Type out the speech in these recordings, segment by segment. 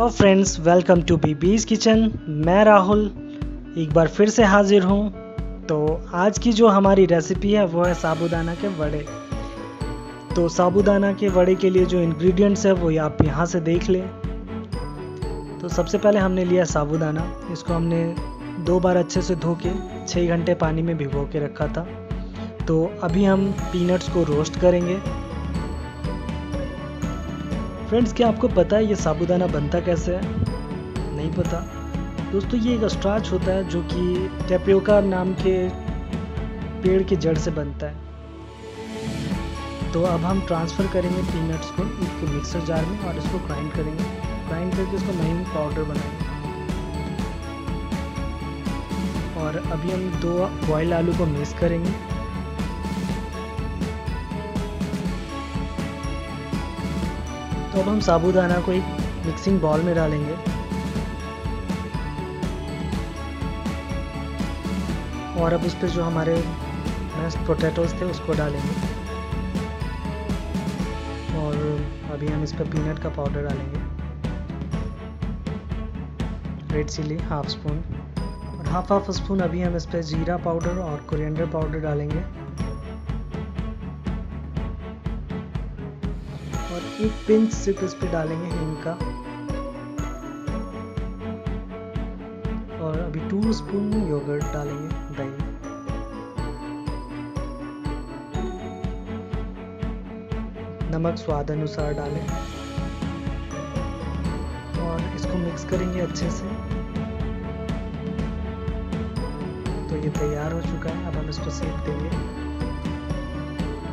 तो friends welcome to B B's kitchen मैं राहुल एक बार फिर से हाजिर हूँ। तो आज की जो हमारी रेसिपी है, वो है साबूदाना के वड़े। तो साबूदाना के वड़े के लिए जो इंग्रेडिएंट्स है, वो आप यहाँ से देख लें। तो सबसे पहले हमने लिया साबूदाना। इसको हमने दो बार अच्छे से धो के छः घंटे पानी में भिगो के रखा था। तो अभी हम पीनट्स को रोस्ट करेंगे। फ्रेंड्स क्या आपको पता है ये साबुदाना बनता कैसे है? नहीं पता। दोस्तों, ये एक स्टार्च होता है जो कि टेपियोका नाम के पेड़ के जड़ से बनता है। तो अब हम ट्रांसफ़र करेंगे पीनट्स को एक मिक्सर जार में और इसको ग्राइंड करेंगे। ग्राइंड करके इसको महीन पाउडर बनाएँगे। और अभी हम दो बॉयल आलू को मिक्स करेंगे। अब हम साबूदाना को एक मिक्सिंग बॉल में डालेंगे, और अब उस पर जो हमारे मैस्ड पोटैटोज थे उसको डालेंगे। और अभी हम इस पर पीनट का पाउडर डालेंगे। रेड चिली हाफ़ स्पून और हाफ़ हाफ़ स्पून अभी हम इस पर जीरा पाउडर और कोरिएंडर पाउडर डालेंगे। और एक पिंच सिर्फ़ इस पर डालेंगे हिंग का। और अभी टू स्पून योगर्ट डालेंगे, दही। नमक स्वाद अनुसार डालें। और इसको मिक्स करेंगे अच्छे से। तो ये तैयार हो चुका है, अब हम इसको सेक देंगे।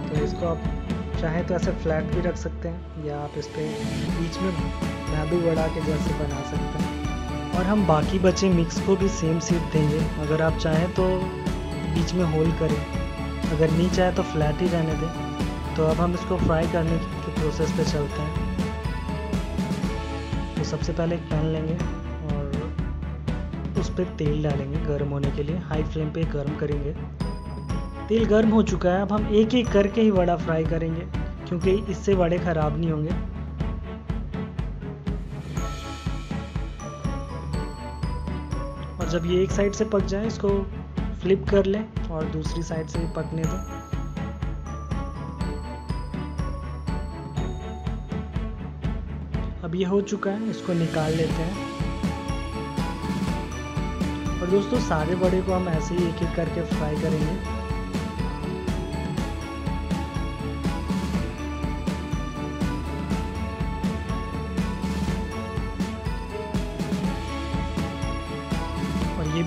तो इसको आप चाहे तो ऐसे फ्लैट भी रख सकते हैं, या आप इस पर बीच में मैदू वड़ा के जैसे बना सकते हैं। और हम बाकी बचे मिक्स को भी सेम सीट देंगे। अगर आप चाहें तो बीच में होल करें। अगर नहीं चाहे तो फ्लैट ही रहने दें। तो अब हम इसको फ्राई करने के प्रोसेस पे चलते हैं। तो सबसे पहले एक पैन लेंगे और उस पर तेल डालेंगे गर्म होने के लिए। हाई फ्लेम पे गर्म करेंगे। तेल गर्म हो चुका है, अब हम एक एक करके ही वड़ा फ्राई करेंगे, क्योंकि इससे वड़े ख़राब नहीं होंगे। और जब ये एक साइड से पक जाए, इसको फ्लिप कर लें, और दूसरी साइड से भी पकने दें। अब ये हो चुका है, इसको निकाल लेते हैं। और दोस्तों, सारे बड़े को हम ऐसे ही एक एक करके फ्राई करेंगे।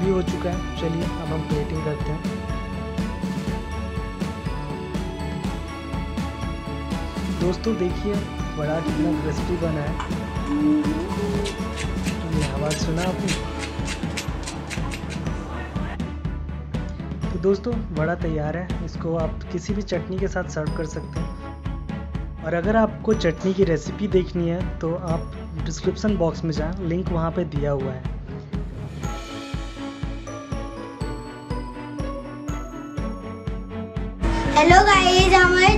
भी हो चुका है। चलिए, अब हम प्लेटिंग करते हैं। दोस्तों, देखिए, बड़ा कितना क्रिस्पी बना है। ये आवाज़ सुना आपने तो दोस्तों, बड़ा तैयार है। इसको आप किसी भी चटनी के साथ सर्व कर सकते हैं। और अगर आपको चटनी की रेसिपी देखनी है तो आप डिस्क्रिप्शन बॉक्स में जाएँ। लिंक वहाँ पे दिया हुआ है। हेलो गाइस हमारे